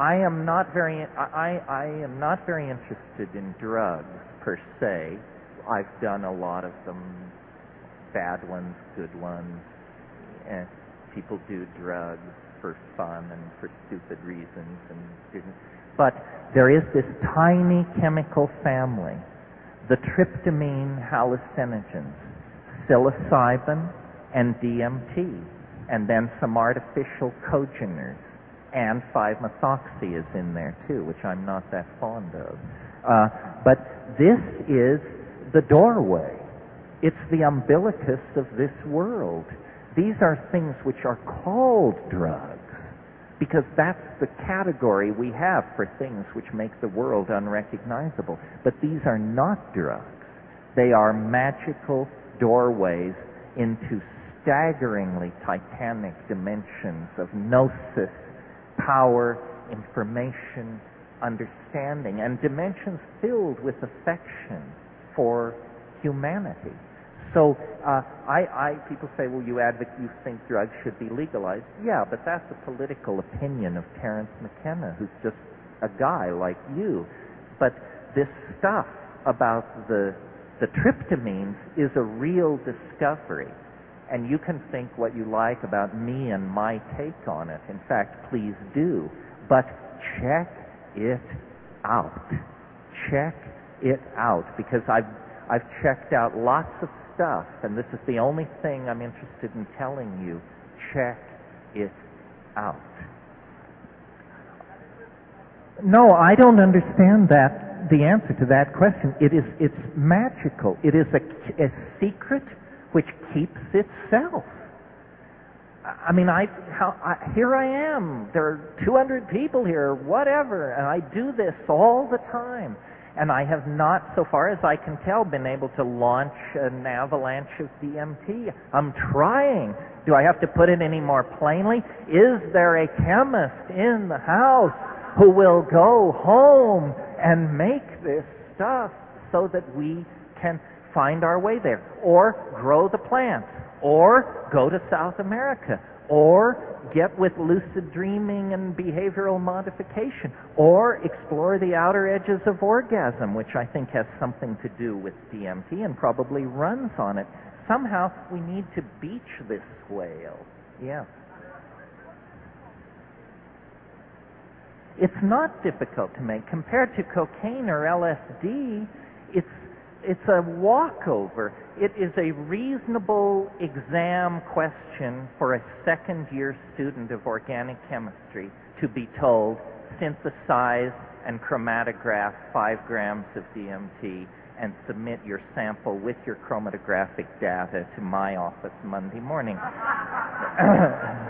I am not very I, I am not very interested in drugs per se. I've done a lot of them, bad ones, good ones. And people do drugs for fun and for stupid reasons and didn't. But there is this tiny chemical family, the tryptamine hallucinogens, psilocybin and DMT, and then some artificial congeners and 5-methoxy is in there too, which I'm not that fond of. Uh, but this is the doorway. It's the umbilicus of this world. These are things which are called drugs because that's the category we have for things which make the world unrecognizable. But these are not drugs. They are magical doorways into staggeringly titanic dimensions of gnosis power, information, understanding, and dimensions filled with affection for humanity. So uh, I, I, people say, well, you advocate, you think drugs should be legalized. Yeah, but that's a political opinion of Terence McKenna, who's just a guy like you. But this stuff about the the tryptamines is a real discovery and you can think what you like about me and my take on it. In fact, please do. But check it out. Check it out because I've I've checked out lots of stuff, and this is the only thing I'm interested in telling you. Check it out. No, I don't understand that. The answer to that question. It is. It's magical. It is a, a secret which keeps itself. I mean, I, how, I, here I am. There are 200 people here, whatever, and I do this all the time. And I have not, so far as I can tell, been able to launch an avalanche of DMT. I'm trying. Do I have to put it any more plainly? Is there a chemist in the house who will go home and make this stuff so that we can find our way there. Or grow the plants. Or go to South America. Or get with lucid dreaming and behavioral modification. Or explore the outer edges of orgasm, which I think has something to do with DMT and probably runs on it. Somehow we need to beach this whale. Yeah. It's not difficult to make. Compared to cocaine or LSD, it's it's a walkover. It is a reasonable exam question for a second year student of organic chemistry to be told synthesize and chromatograph five grams of DMT and submit your sample with your chromatographic data to my office Monday morning.